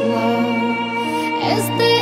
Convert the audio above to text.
world as they